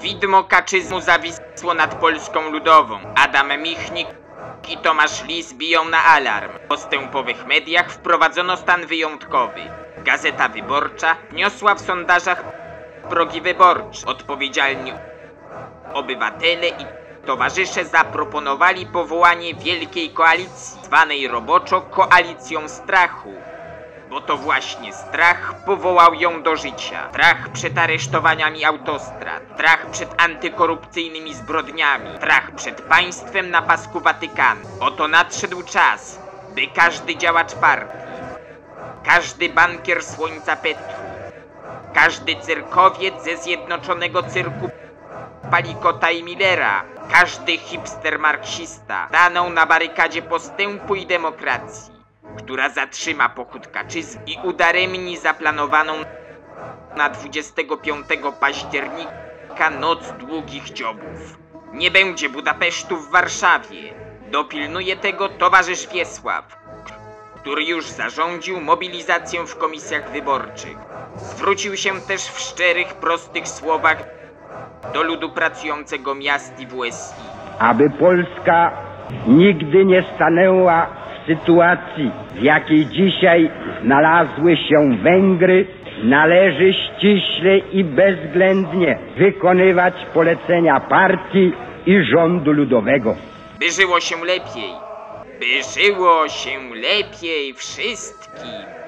Widmo kaczyzmu zawisło nad Polską Ludową. Adam Michnik i Tomasz Lis biją na alarm. W postępowych mediach wprowadzono stan wyjątkowy. Gazeta Wyborcza niosła w sondażach progi wyborcze. Odpowiedzialni obywatele i towarzysze zaproponowali powołanie wielkiej koalicji, zwanej roboczo koalicją strachu. Bo to właśnie strach powołał ją do życia. Strach przed aresztowaniami autostrad, strach przed antykorupcyjnymi zbrodniami, strach przed państwem na pasku Watykanu. Oto nadszedł czas, by każdy działacz partii, każdy bankier Słońca Petru, każdy cyrkowiec ze Zjednoczonego Cyrku Palikota i Millera, każdy hipster marksista stanął na barykadzie postępu i demokracji, która zatrzyma pochód kaczyzmu i udaremni zaplanowaną na 25 października noc długich dziobów. Nie będzie Budapesztu w Warszawie. Dopilnuje tego towarzysz Wiesław, który już zarządził mobilizację w komisjach wyborczych. Zwrócił się też w szczerych, prostych słowach do ludu pracującego miast i WSI. aby Polska nigdy nie stanęła sytuacji, w jakiej dzisiaj znalazły się Węgry, należy ściśle i bezwzględnie wykonywać polecenia partii i rządu ludowego. By żyło się lepiej. By żyło się lepiej wszystkim.